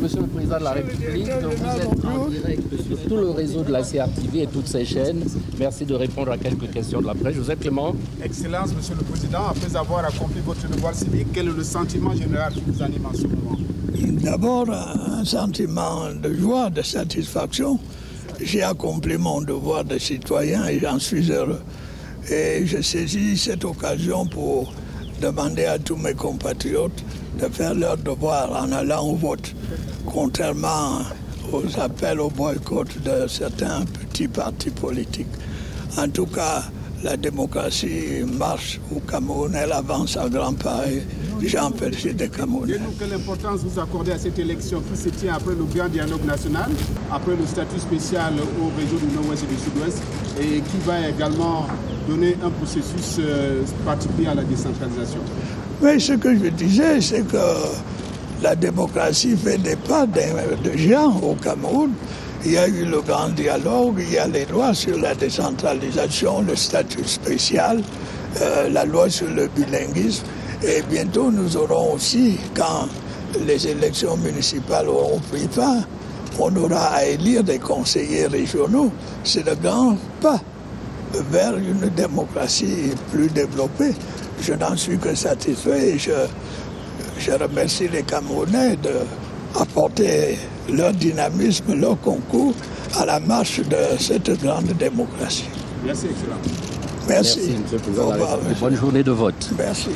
Monsieur le Président de la République, vous êtes en direct sur tout le réseau de la CRTV et toutes ses chaînes. Merci de répondre à quelques questions de la presse. Joseph Clément. Excellence, Monsieur le Président, après avoir accompli votre devoir civique, quel est le sentiment général qui vous anime en ce moment? D'abord, un sentiment de joie, de satisfaction. J'ai accompli mon devoir de citoyen et j'en suis heureux. Et je saisis cette occasion pour demander à tous mes compatriotes de faire leur devoir en allant au vote, contrairement aux appels au boycott de certains petits partis politiques. En tout cas, la démocratie marche au Cameroun, elle avance à grands pas et j'en félicite des Camerounais. nous quelle importance vous accordez à cette élection qui se tient après le grand dialogue national, après le statut spécial au réseau du Nord-Ouest et du Sud-Ouest et qui va également donner un processus euh, particulier à la décentralisation? Mais ce que je disais, c'est que la démocratie fait des pas de, de géant au Cameroun. Il y a eu le grand dialogue, il y a les lois sur la décentralisation, le statut spécial, euh, la loi sur le bilinguisme. Et bientôt, nous aurons aussi, quand les élections municipales auront pris fin, on aura à élire des conseillers régionaux. C'est le grand pas vers une démocratie plus développée. Je n'en suis que satisfait et je, remercie les Camerounais d'apporter leur dynamisme, leur concours à la marche de cette grande démocratie. Merci, Excellent. Merci. Merci, Monsieur le Président de la République. Bonne journée de vote. Merci.